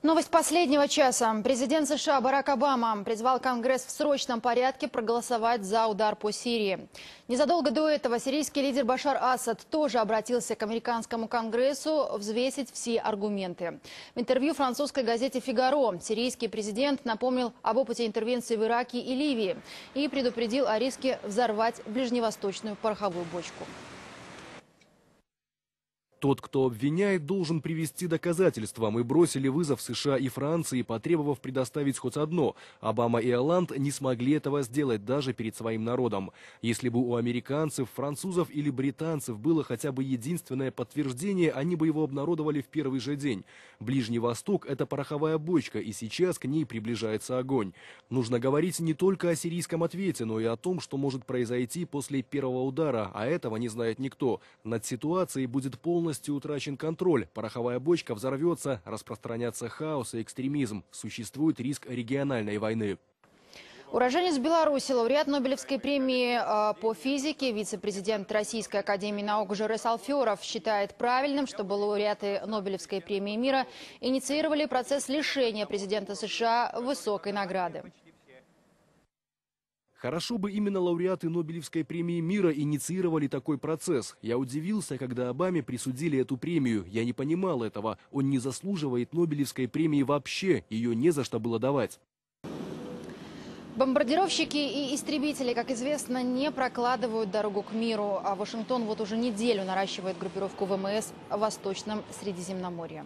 Новость последнего часа. Президент США Барак Обама призвал Конгресс в срочном порядке проголосовать за удар по Сирии. Незадолго до этого сирийский лидер Башар Асад тоже обратился к американскому Конгрессу взвесить все аргументы. В интервью французской газете «Фигаро» сирийский президент напомнил об опыте интервенции в Ираке и Ливии и предупредил о риске взорвать ближневосточную пороховую бочку. Тот, кто обвиняет, должен привести доказательства. Мы бросили вызов США и Франции, потребовав предоставить хоть одно. Обама и Оланд не смогли этого сделать даже перед своим народом. Если бы у американцев, французов или британцев было хотя бы единственное подтверждение, они бы его обнародовали в первый же день. Ближний Восток – это пороховая бочка, и сейчас к ней приближается огонь. Нужно говорить не только о сирийском ответе, но и о том, что может произойти после первого удара, а этого не знает никто. Над ситуацией будет полностью полностью утрачен контроль. Пороховая бочка взорвется, распространятся хаос и экстремизм. Существует риск региональной войны. Уроженец Беларуси, лауреат Нобелевской премии э, по физике, вице-президент Российской академии наук Жерес Алферов считает правильным, чтобы лауреаты Нобелевской премии мира инициировали процесс лишения президента США высокой награды. Хорошо бы именно лауреаты Нобелевской премии мира инициировали такой процесс. Я удивился, когда Обаме присудили эту премию. Я не понимал этого. Он не заслуживает Нобелевской премии вообще. Ее не за что было давать. Бомбардировщики и истребители, как известно, не прокладывают дорогу к миру, а Вашингтон вот уже неделю наращивает группировку ВМС в Восточном Средиземноморье.